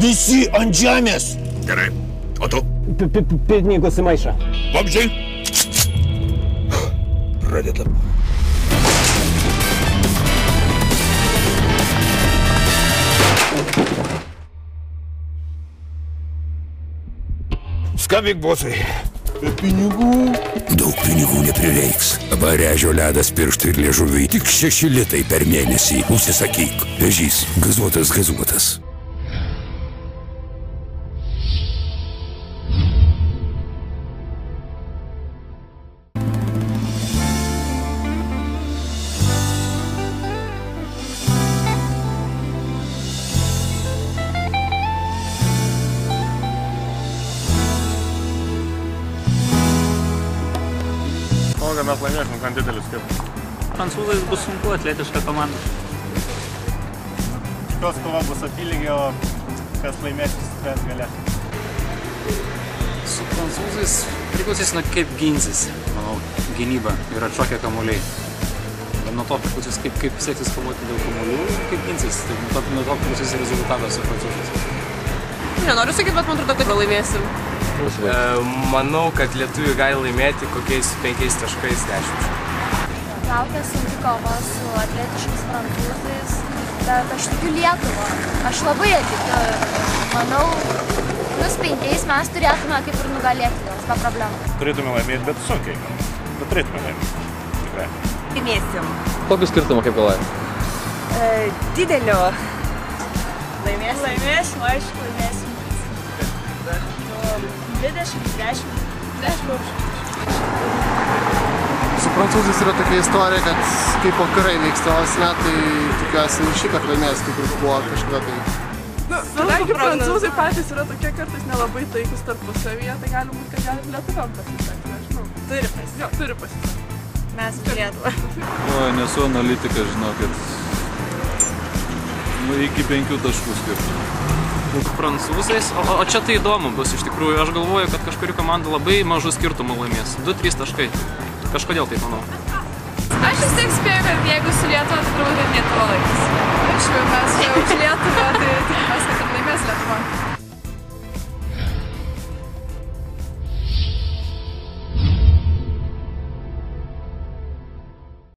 Visi ant žemės. Gerai. O tu? Pinigus į maišą. Vabžiai. Pradedam. Skambink bosai. Be pinigų. Daug pinigų neprireiks. Dabar ežio ledas pirštų ir liežuviui tik šeši litai per mėnesį. Užsisakyk. Vežys. Gazuotas, gazuotas. Manau, kad mes laimėsim gan didelį skirtumą. Prancūzais bus sunku atletiška komanda. Šios kova bus apylygė, o kas laimės, spręs gale. Su prancūzais priklausys nuo kaip ginsis, manau, gynyba ir atšokia kamuoliai. Bet nuo to priklausys, kaip, kaip seksis kovoti dėl kamuolių ir kaip ginsis. Tai nuo to, nuo to priklausys rezultatas su prancūzais. Nenoriu sakyti, bet man atrodo, kad laimėsim. E, Manau, kad lietuvių gali laimėti kokiais penkiais taškais dešimt. Laukia sunki kova su atletiškais prancūzais, bet aš tikiu Lietuvą. Aš labai tikiu manau, plus penkiais mes turėtume kaip ir nugalėti juos, be problemų. Turėtume laimėti, bet sunkiai. Bet turėtume laimėti. Tikrai. Laimėsim. Kokiu skirtumu, kaip galvoji? E, didelio. Laimėsim. Laimėsim, aišku, laimėsim. 20, 10, 10 Su prancūzais yra tokia istorija, kad kaip vakarai vyksta vos net, tai tikiuosi ir šį kartą laimės, kaip ir buvo kažkada tai. Kadangi prancūzai patys yra tokie kartais nelabai taikus tarpusavyje, tai gali būti, kad gali lietuviam pasisekti, nežinau. Turi pasisekti. Jo, turi pasisekti. Mes Lietuvą. O, nesu analitikas, žinokit. Nu, iki penkių taškų skirtų. Prancūzais, o, o čia tai įdomu bus iš tikrųjų. Aš galvoju, kad kažkuri komanda labai mažų skirtumų laimės. 2-3 taškai. Kažkodėl taip manau. Aš vis tiek spėju, kad jeigu su Lietuva, tai turbūt ir Lietuva laikys. Aišku, mes jau už Lietuvą